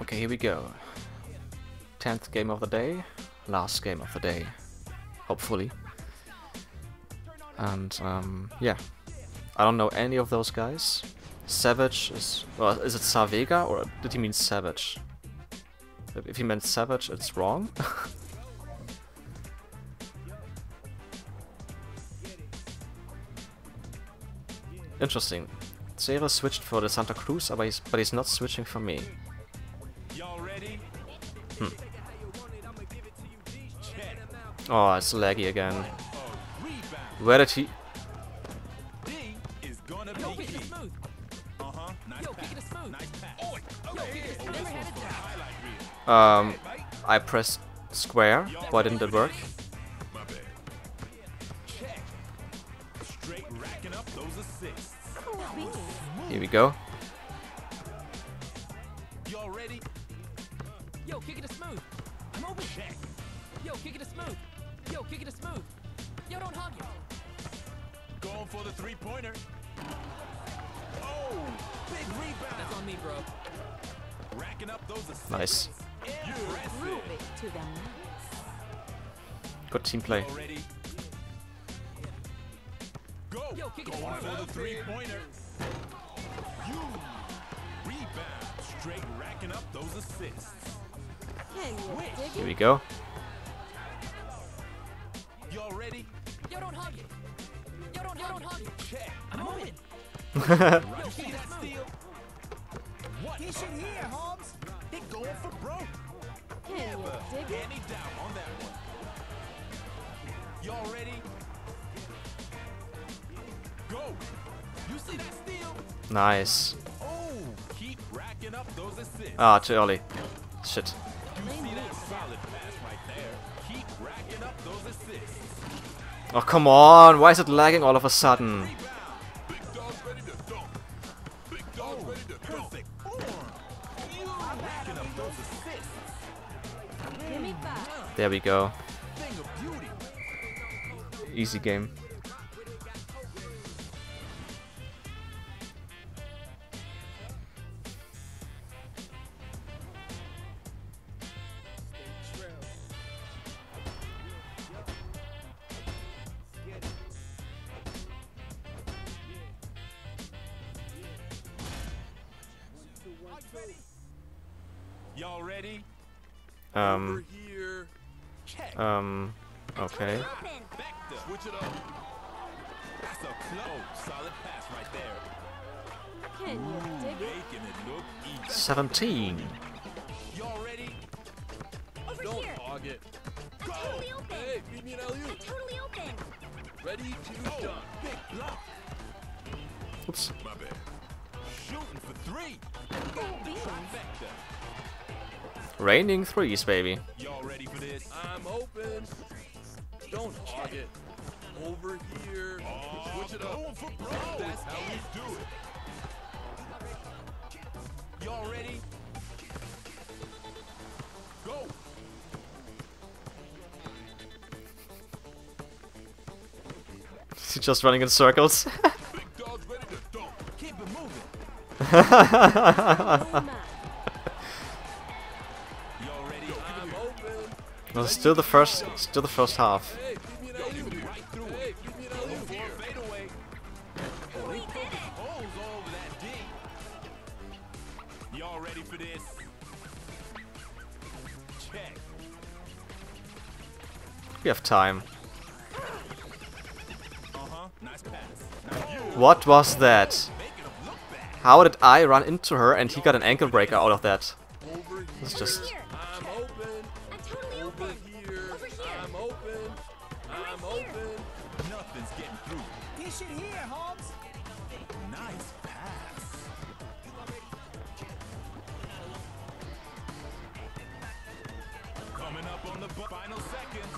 Okay, here we go. 10th game of the day. Last game of the day. Hopefully. And, um, yeah. I don't know any of those guys. Savage is... Well, is it Savega or did he mean Savage? If he meant Savage, it's wrong. Interesting. Zero switched for the Santa Cruz, but he's, but he's not switching for me. Oh, it's laggy again. Where did he... Um, I pressed square. Why didn't it work? Here we go. Yo, kick it to smooth. I'm open. Check. Yo, kick it to smooth. Yo, kick it to smooth. Yo, don't hug it. Going for the three-pointer. Oh, big rebound. That's on me, bro. Racking up those assists. Nice. Prove it to them. Good team play. Y'all? Go. Yo, kick it Going for the three-pointer. You rebound. Straight racking up those assists. Can you dig Here we go. Y'all ready? Yo, don't hug it. Yo, don't, yo, don't hug it. Check. I'm open. You see that steal? What? He should hear, Holmes. They going for broke. Can you dig it? Any doubt on that one? Y'all ready? Go. You see that steal? Nice. Oh, keep racking up those assists. Ah, too early. Shit. Oh, come on. Why is it lagging all of a sudden? There we go. Easy dunk. Y'all ready? Um, here. Check. um, okay. Switch it up. That's a close, solid pass right there. Can you dig it? Making it look easy. 17. Y'all ready? Over Don't here. hog it. Go! Totally open. Hey, beat me an alley I'm totally open. Ready to dunk. Big block. Oops. My bad. Shooting for three. Got the trifecta. Raining threes, baby. Y'all ready for this? I'm open. Don't hog it. Over here. Switch it up. For broke. That's how we do it. Y'all ready? Go. Is he just running in circles? Big dog's ready to dunk. Keep it moving. Man. Y'all ready? I'm open. no, still the first, still the first half. Hey, beat me an alley right through it. Hey, beat me an alley for a fadeaway. We did it. Holes all over that D. Y'all ready for this? Check. We have time. Uh-huh. Nice pass. Now you What was that? How did I run into her and he got an ankle breaker out of that? It's just... Here. I'm open. I'm totally Over open. here. Over here. I'm open. I'm right here. open. Nothing's getting through. He should hear, Holmes. Nice pass. Coming up on the final seconds.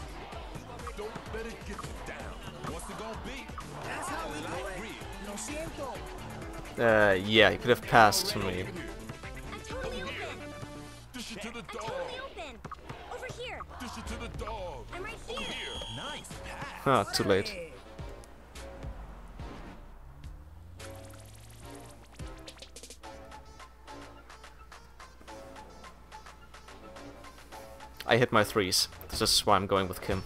Don't let it get you down. Uh, yeah, he could have passed to me. Ah, too late. I hit my threes. This is why I'm going with Kim.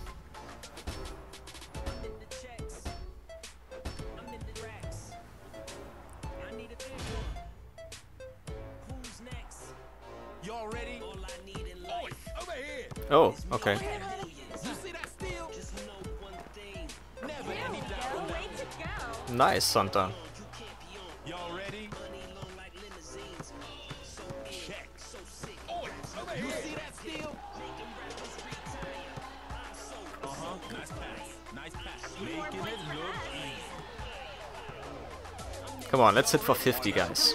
Making okay. Nice, Santa. Come on, let's hit for 50, guys.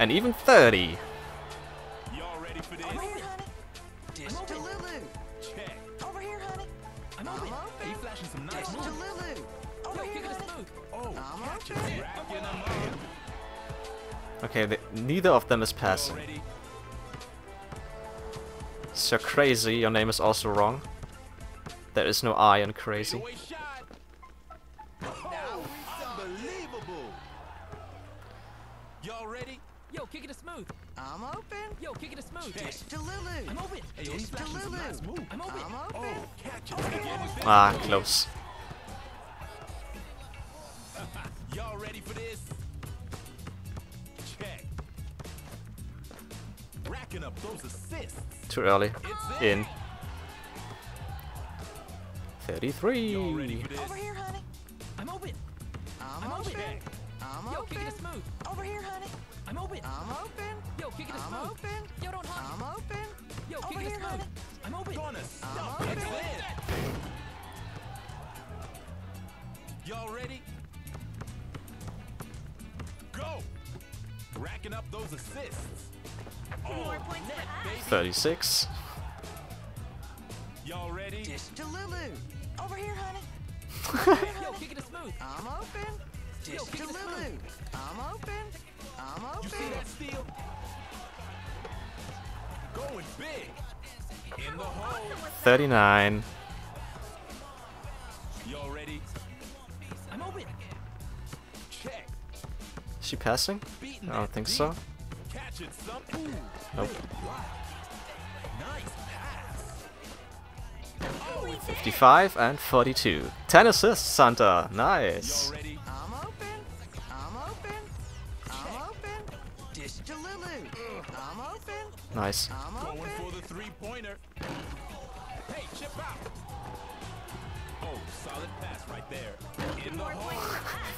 And even 30. Y'all ready for this? Over here, honey. Dish to Lulu. Check. Over here, honey. I'm open. open. He flashing some nice Dish to moves. Lulu. Over Yo, here, kick it honey. smooth. Oh, I'm catch it. open. Racking them up. Okay, the, neither of them is Y'all passing. So crazy, your name is also wrong. There is no I in crazy. Smooth. I'm open. Yo, kick it smooth. Dish to Lulu. I'm open. Hey, yo, he flashing some Lulu. nice moves. I'm open. I'm open. Oh, catch it. Again, Ah, close. Y'all ready for this? Check. Racking up those assists. Too early. It's In. 33. ready for this? Over here, honey. I'm open. I'm I'm open. open. I'm Yo, kick open. it smooth. Over here, honey. I'm open. I'm open. Yo, kick it I'm smooth. open. Yo, don't hug I'm open. Yo, Over kick it here, smooth. honey. I'm open. Gonna I'm stuff open. it. Y'all ready? Go. Racking up those assists. Two more Oh, points for us. 36. y'all ready? Dish to Lulu. Over here, honey. Yo, kick it smooth. I'm open. Dish Yo, kick to it smooth. Lulu. I'm open. I'm You see open. that steal? Going big. In the hole. 39. Y'all ready? I'm open. Check. Is she passing? I don't think so. Catching some. Ooh. Nope. Nice 55 and 42. 10 assists, Santa. Nice. Nice. Going for the three-pointer. Hey, chip out. Oh, solid pass right there. In the hole.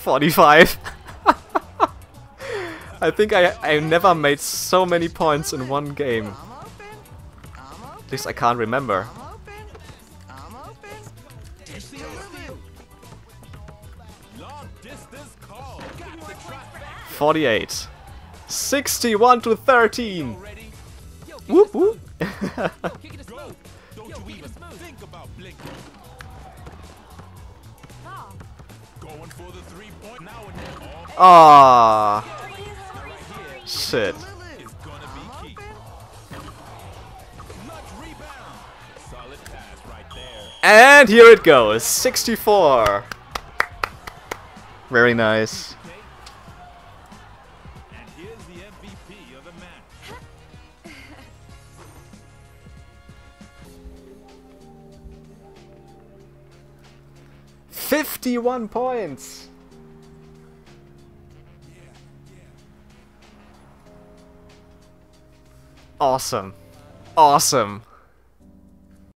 45. I think I, I never made so many points in one game. I'm open. I'm open. At least I can't remember. I'm open. I'm open. Dish to Lulu. Whoop whoop. Ah, shit. And here it goes. 64. Very nice. 51 points. Awesome. Awesome.